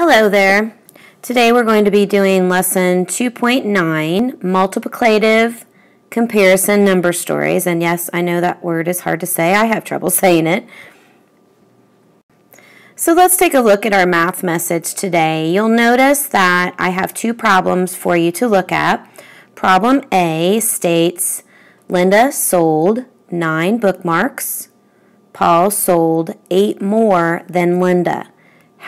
Hello there. Today we're going to be doing lesson 2.9, multiplicative comparison number stories. And yes, I know that word is hard to say. I have trouble saying it. So let's take a look at our math message today. You'll notice that I have two problems for you to look at. Problem A states Linda sold nine bookmarks. Paul sold eight more than Linda.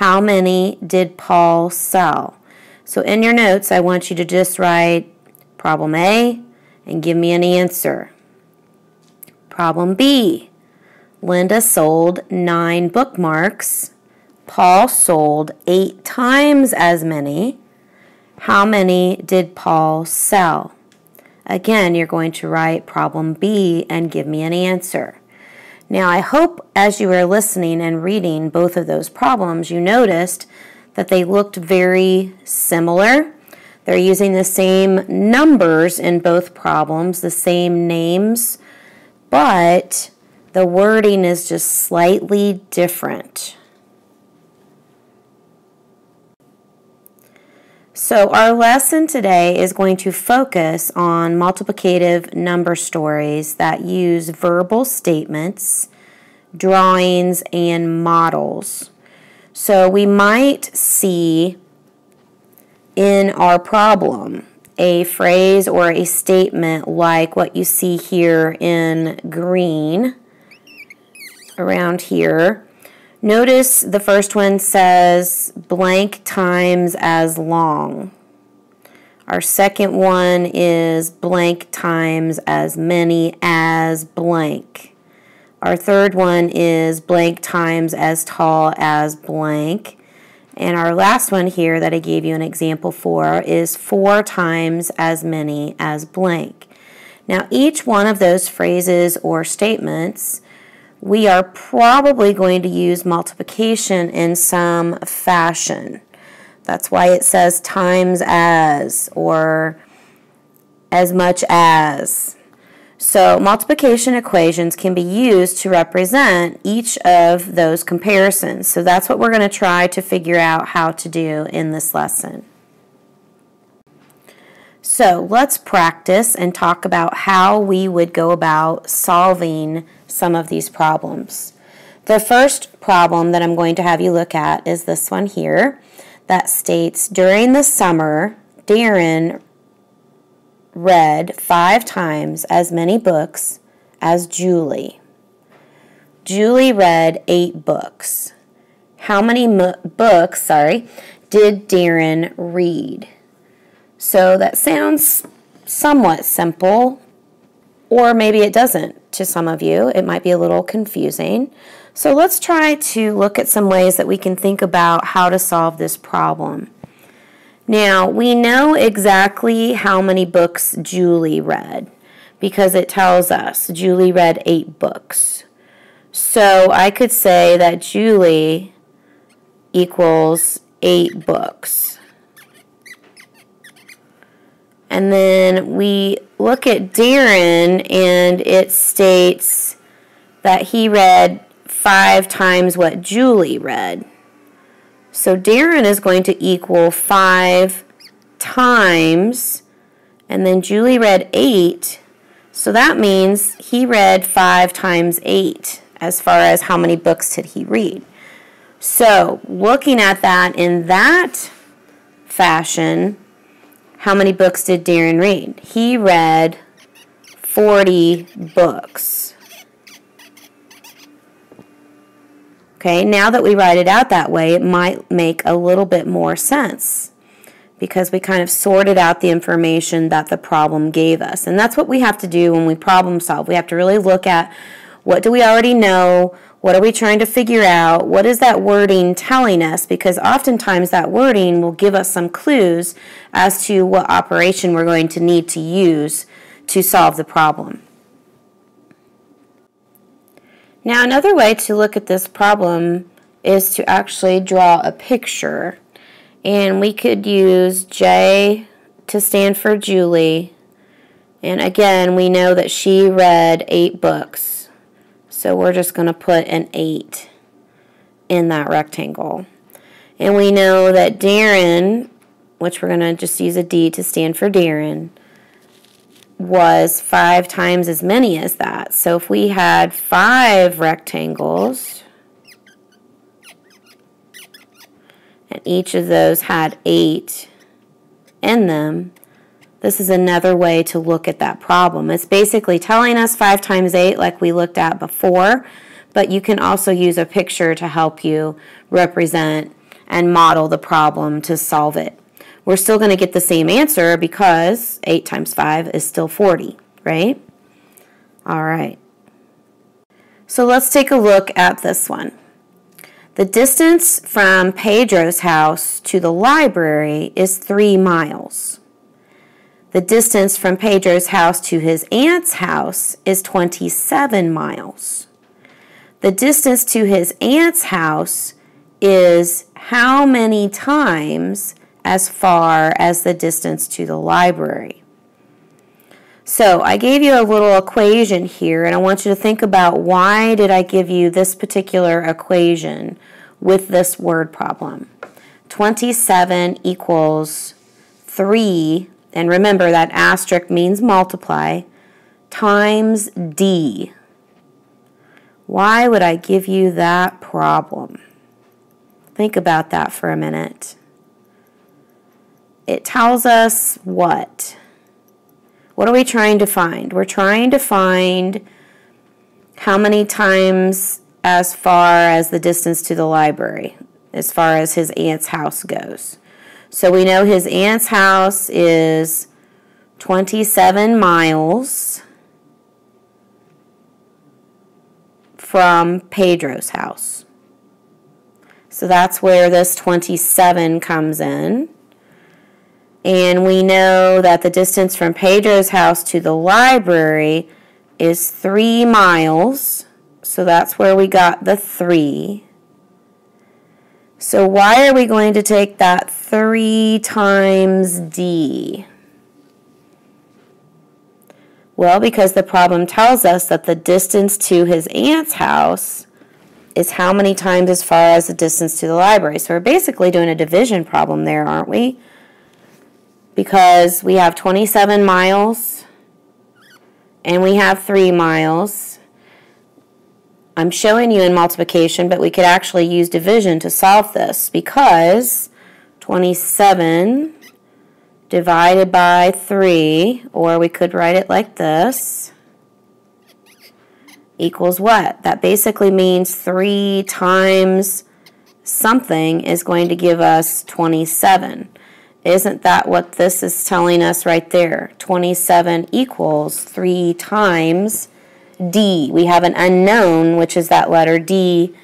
How many did Paul sell? So in your notes, I want you to just write problem A and give me an answer. Problem B. Linda sold nine bookmarks. Paul sold eight times as many. How many did Paul sell? Again, you're going to write problem B and give me an answer. Now, I hope as you were listening and reading both of those problems, you noticed that they looked very similar. They're using the same numbers in both problems, the same names, but the wording is just slightly different. So our lesson today is going to focus on multiplicative number stories that use verbal statements, drawings, and models. So we might see in our problem a phrase or a statement like what you see here in green around here Notice the first one says blank times as long. Our second one is blank times as many as blank. Our third one is blank times as tall as blank. And our last one here that I gave you an example for is four times as many as blank. Now each one of those phrases or statements we are probably going to use multiplication in some fashion. That's why it says times as or as much as. So multiplication equations can be used to represent each of those comparisons. So that's what we're going to try to figure out how to do in this lesson. So let's practice and talk about how we would go about solving some of these problems. The first problem that I'm going to have you look at is this one here that states during the summer, Darren read five times as many books as Julie. Julie read eight books. How many books, sorry, did Darren read? So that sounds somewhat simple, or maybe it doesn't to some of you. It might be a little confusing. So let's try to look at some ways that we can think about how to solve this problem. Now, we know exactly how many books Julie read because it tells us Julie read eight books. So I could say that Julie equals eight books. And then we look at Darren and it states that he read five times what Julie read. So Darren is going to equal five times, and then Julie read eight. So that means he read five times eight as far as how many books did he read. So looking at that in that fashion, how many books did Darren read? He read 40 books. Okay, now that we write it out that way, it might make a little bit more sense because we kind of sorted out the information that the problem gave us. And that's what we have to do when we problem solve. We have to really look at what do we already know, what are we trying to figure out? What is that wording telling us? Because oftentimes that wording will give us some clues as to what operation we're going to need to use to solve the problem. Now another way to look at this problem is to actually draw a picture. And we could use J to stand for Julie. And again, we know that she read eight books. So we're just going to put an 8 in that rectangle. And we know that Darren, which we're going to just use a D to stand for Darren, was five times as many as that. So if we had five rectangles, and each of those had eight in them, this is another way to look at that problem. It's basically telling us 5 times 8 like we looked at before, but you can also use a picture to help you represent and model the problem to solve it. We're still going to get the same answer because 8 times 5 is still 40, right? All right. So let's take a look at this one. The distance from Pedro's house to the library is 3 miles. The distance from Pedro's house to his aunt's house is 27 miles. The distance to his aunt's house is how many times as far as the distance to the library? So I gave you a little equation here, and I want you to think about why did I give you this particular equation with this word problem. 27 equals 3, and remember that asterisk means multiply, times D. Why would I give you that problem? Think about that for a minute. It tells us what? What are we trying to find? We're trying to find how many times as far as the distance to the library, as far as his aunt's house goes. So we know his aunt's house is 27 miles. from Pedro's house. So that's where this 27 comes in. And we know that the distance from Pedro's house to the library is three miles. So that's where we got the three. So why are we going to take that 3 times d? Well, because the problem tells us that the distance to his aunt's house is how many times as far as the distance to the library. So we're basically doing a division problem there, aren't we? Because we have 27 miles and we have 3 miles. I'm showing you in multiplication, but we could actually use division to solve this because 27 divided by 3, or we could write it like this, equals what? That basically means 3 times something is going to give us 27. Isn't that what this is telling us right there? 27 equals 3 times D. We have an unknown, which is that letter D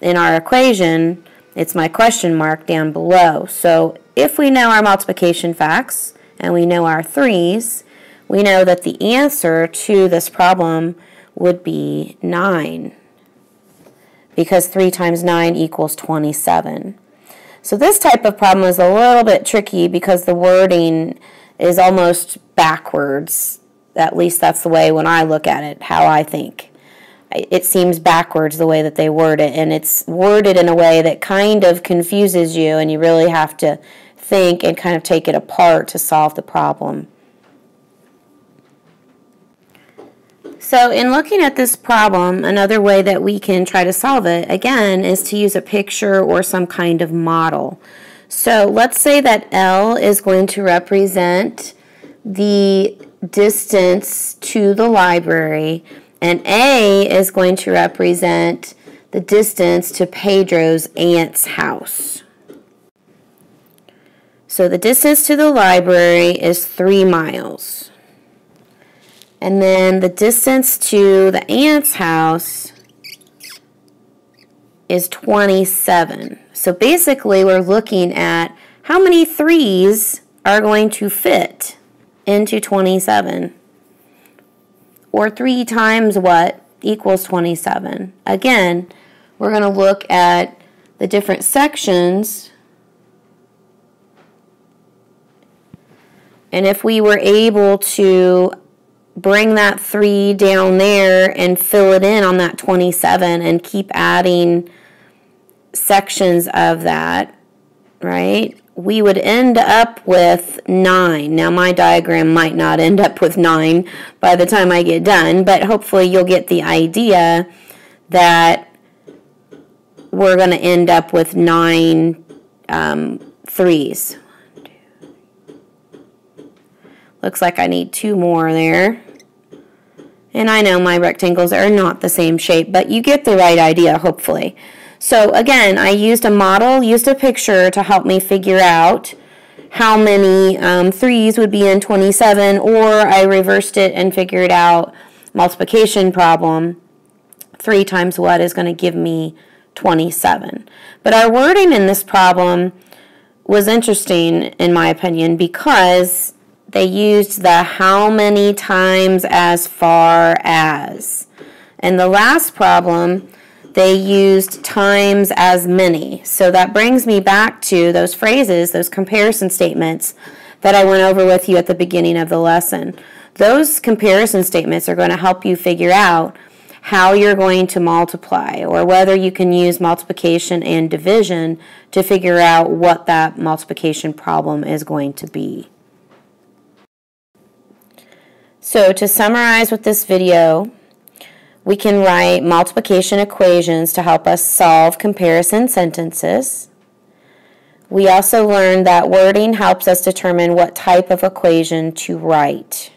in our equation. It's my question mark down below. So if we know our multiplication facts and we know our threes, we know that the answer to this problem would be 9 because 3 times 9 equals 27. So this type of problem is a little bit tricky because the wording is almost backwards. At least that's the way when I look at it, how I think. It seems backwards the way that they word it, and it's worded in a way that kind of confuses you, and you really have to think and kind of take it apart to solve the problem. So in looking at this problem, another way that we can try to solve it, again, is to use a picture or some kind of model. So let's say that L is going to represent the distance to the library, and A is going to represent the distance to Pedro's aunt's house. So the distance to the library is three miles. And then the distance to the aunt's house is 27. So basically we're looking at how many threes are going to fit into 27. Or 3 times what equals 27. Again, we're going to look at the different sections And if we were able to bring that 3 down there and fill it in on that 27 and keep adding sections of that, right, we would end up with 9. Now, my diagram might not end up with 9 by the time I get done, but hopefully you'll get the idea that we're going to end up with 9 um, threes. Looks like I need two more there. And I know my rectangles are not the same shape, but you get the right idea, hopefully. So again, I used a model, used a picture to help me figure out how many um, threes would be in 27, or I reversed it and figured out multiplication problem. 3 times what is going to give me 27. But our wording in this problem was interesting, in my opinion, because they used the how many times as far as. And the last problem, they used times as many. So that brings me back to those phrases, those comparison statements that I went over with you at the beginning of the lesson. Those comparison statements are going to help you figure out how you're going to multiply or whether you can use multiplication and division to figure out what that multiplication problem is going to be. So to summarize with this video, we can write multiplication equations to help us solve comparison sentences. We also learned that wording helps us determine what type of equation to write.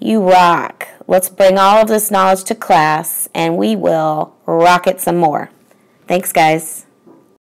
You rock. Let's bring all of this knowledge to class and we will rock it some more. Thanks, guys.